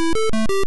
Música